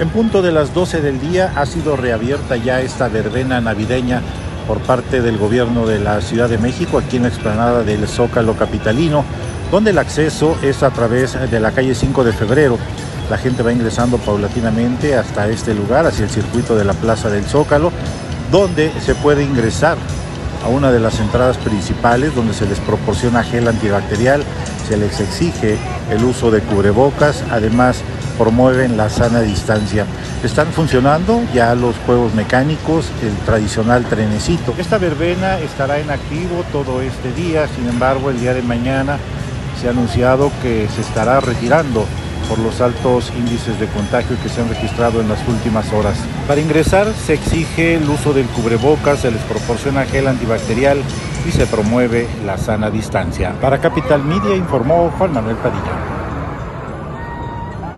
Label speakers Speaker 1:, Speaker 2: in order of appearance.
Speaker 1: En punto de las 12 del día ha sido reabierta ya esta verbena navideña por parte del gobierno de la Ciudad de México aquí en la explanada del Zócalo Capitalino, donde el acceso es a través de la calle 5 de febrero. La gente va ingresando paulatinamente hasta este lugar, hacia el circuito de la Plaza del Zócalo, donde se puede ingresar a una de las entradas principales donde se les proporciona gel antibacterial, se les exige el uso de cubrebocas, además promueven la sana distancia. Están funcionando ya los juegos mecánicos, el tradicional trenecito. Esta verbena estará en activo todo este día, sin embargo el día de mañana se ha anunciado que se estará retirando por los altos índices de contagio que se han registrado en las últimas horas. Para ingresar se exige el uso del cubrebocas, se les proporciona gel antibacterial y se promueve la sana distancia. Para Capital Media informó Juan Manuel Padilla.